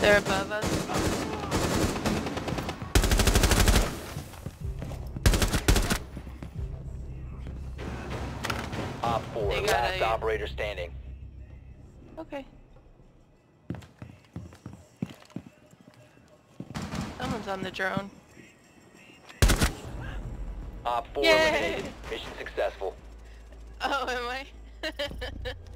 They're above us. Op 4, They got last a- operator standing. Okay. Someone's on the drone. Op 4 Yay! eliminated. Mission successful. Oh, am I?